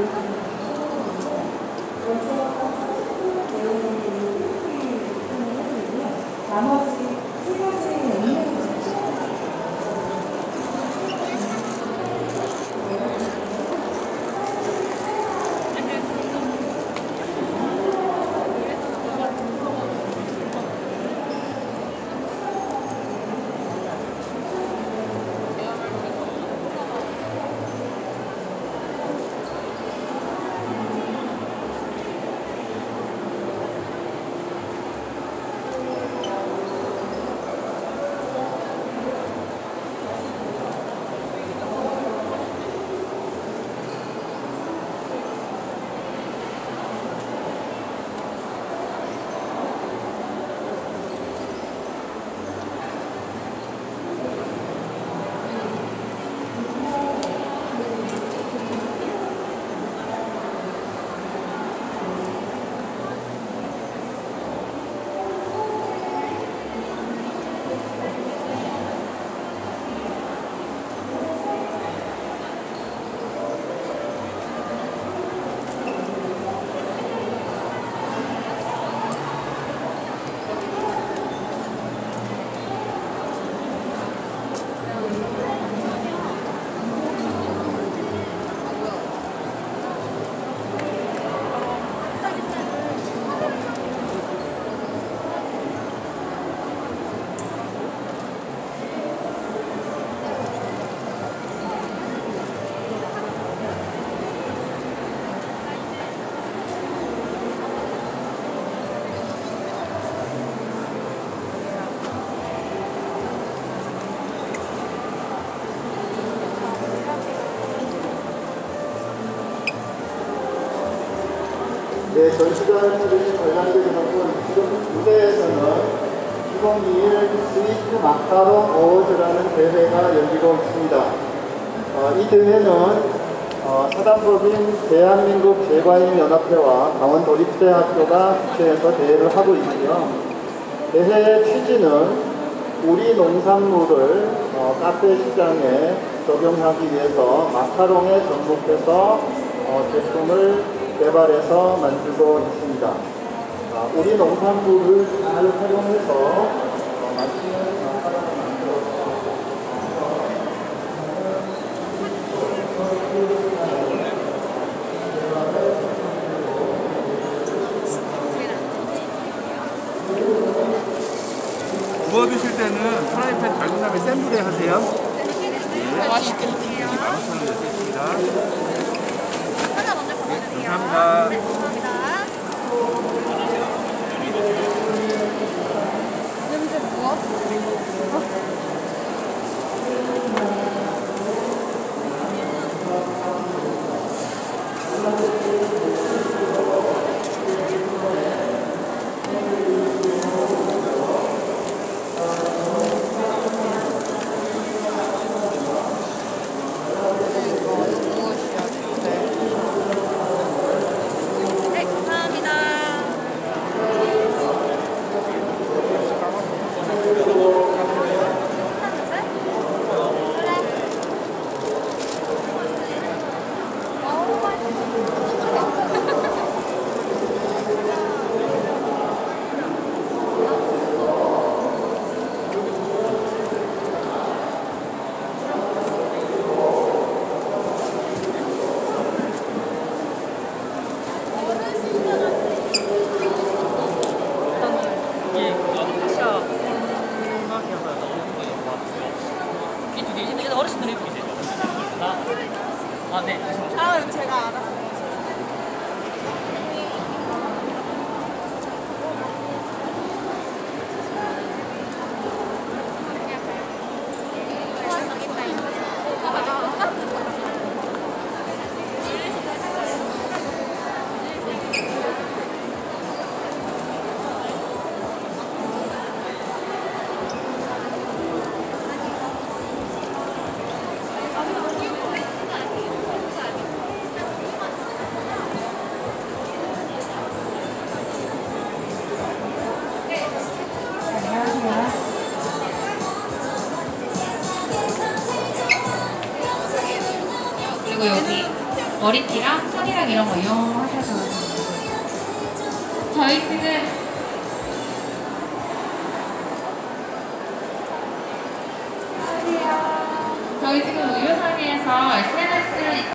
Música 네, 전시관 TV님 관람객 여러분, 지금 무대에서는 2021 스위트 마카롱 어워즈라는 대회가 열리고 있습니다. 어, 이 대회는 어, 사단법인 대한민국 제과인연합회와 강원도립대학교가 주최해서 대회를 하고 있고요. 대회의 취지는 우리 농산물을 어, 카페 시장에 적용하기 위해서 마카롱에 접목해서 어, 제품을 개발해서 만들고 있습니다. 아, 우리 농산물을 잘 활용해서 어, 맛있는 마카롱을 만들어서 구워 드실 때는 프라이팬 작은 다음에 센 불에 하세요. 네. 맛있게 드세요. 15,000원 됐습니다. 하나 먼저 보내드릴게 요. 감사합니다. 네, 감사합니다. 냄새 뭐야? 아, 네. 머리띠랑 손이랑 이런 거 이용하셔도 됩니다. 저희 지금 저희 지금 의료상에서